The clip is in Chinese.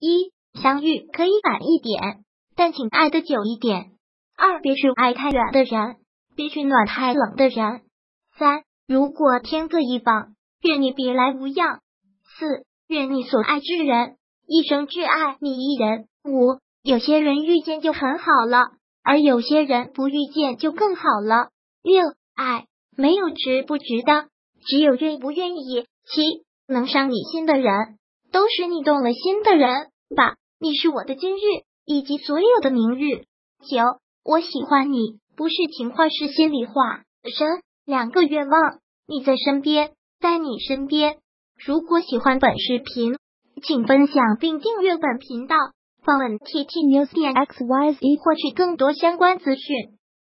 一相遇可以晚一点，但请爱的久一点。二别去爱太远的人，别去暖太冷的人。三如果天各一方，愿你别来无恙。四愿你所爱之人一生只爱你一人。五有些人遇见就很好了，而有些人不遇见就更好了。六爱没有值不值得，只有愿不愿意。七能伤你心的人，都是你动了心的人。吧你是我的今日以及所有的明日。九我喜欢你，不是情话，是心里话。十两个愿望，你在身边，在你身边。如果喜欢本视频，请分享并订阅本频道，访问 tt news 点 xyz 获取更多相关资讯。